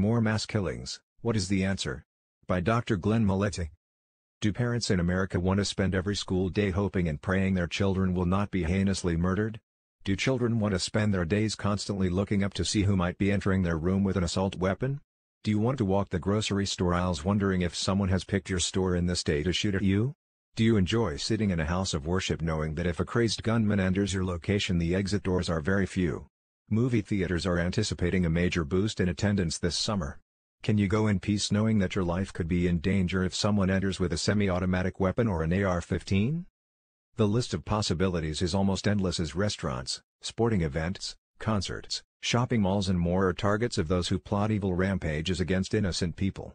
More mass killings, what is the answer? By Dr. Glenn Mollette. Do parents in America want to spend every school day hoping and praying their children will not be heinously murdered? Do children want to spend their days constantly looking up to see who might be entering their room with an assault weapon? Do you want to walk the grocery store aisles wondering if someone has picked your store in this day to shoot at you? Do you enjoy sitting in a house of worship knowing that if a crazed gunman enters your location the exit doors are very few? Movie theaters are anticipating a major boost in attendance this summer. Can you go in peace knowing that your life could be in danger if someone enters with a semi-automatic weapon or an AR-15? The list of possibilities is almost endless as restaurants, sporting events, concerts, shopping malls and more are targets of those who plot evil rampages against innocent people.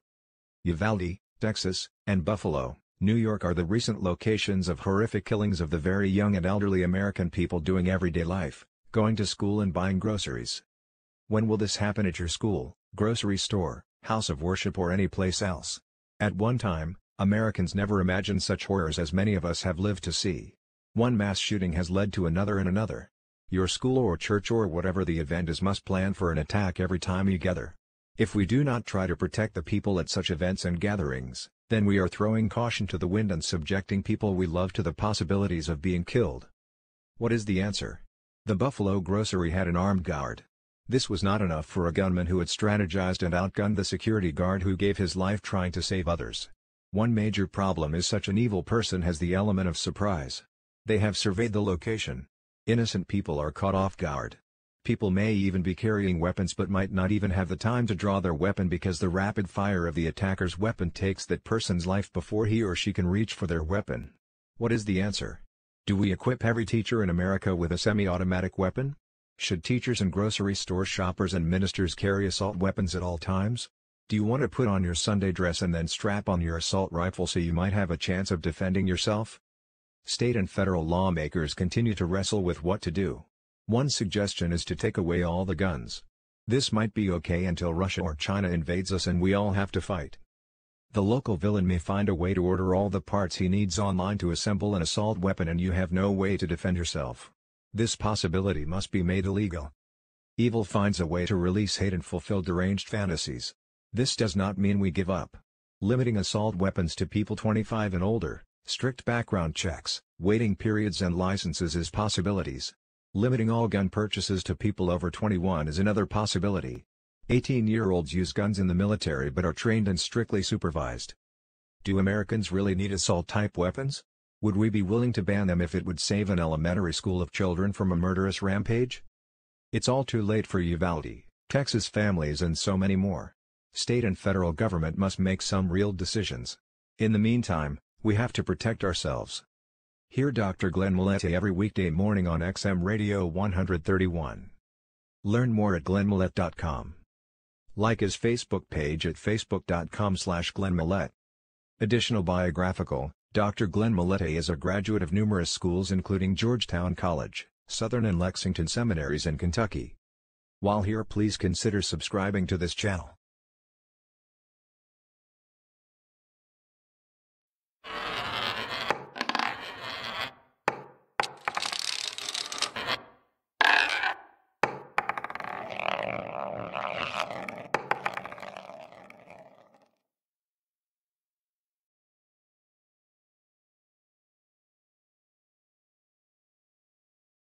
Uvalde, Texas, and Buffalo, New York are the recent locations of horrific killings of the very young and elderly American people doing everyday life, going to school and buying groceries. When will this happen at your school, grocery store, house of worship or any place else? At one time, Americans never imagined such horrors as many of us have lived to see. One mass shooting has led to another and another. Your school or church or whatever the event is must plan for an attack every time you gather. If we do not try to protect the people at such events and gatherings, then we are throwing caution to the wind and subjecting people we love to the possibilities of being killed. What is the answer? The Buffalo grocery had an armed guard. This was not enough for a gunman who had strategized and outgunned the security guard who gave his life trying to save others. One major problem is such an evil person has the element of surprise. They have surveyed the location. Innocent people are caught off guard. People may even be carrying weapons but might not even have the time to draw their weapon because the rapid fire of the attacker's weapon takes that person's life before he or she can reach for their weapon. What is the answer? Do we equip every teacher in America with a semi-automatic weapon? Should teachers and grocery store shoppers and ministers carry assault weapons at all times? Do you want to put on your Sunday dress and then strap on your assault rifle so you might have a chance of defending yourself? State and federal lawmakers continue to wrestle with what to do. One suggestion is to take away all the guns. This might be okay until Russia or China invades us and we all have to fight. The local villain may find a way to order all the parts he needs online to assemble an assault weapon and you have no way to defend yourself. This possibility must be made illegal. Evil finds a way to release hate and fulfill deranged fantasies. This does not mean we give up. Limiting assault weapons to people 25 and older, strict background checks, waiting periods and licenses is possibilities. Limiting all gun purchases to people over 21 is another possibility. 18-year-olds use guns in the military but are trained and strictly supervised. Do Americans really need assault-type weapons? Would we be willing to ban them if it would save an elementary school of children from a murderous rampage? It's all too late for Uvalde, Texas families and so many more. State and federal government must make some real decisions. In the meantime, we have to protect ourselves. Hear Dr. Glenn Mollette every weekday morning on XM Radio 131. Learn more at glennmollette.com. Like his Facebook page at facebook.com slash glennmillett. Additional biographical, Dr. Glenn Mollette is a graduate of numerous schools including Georgetown College, Southern and Lexington Seminaries in Kentucky. While here please consider subscribing to this channel.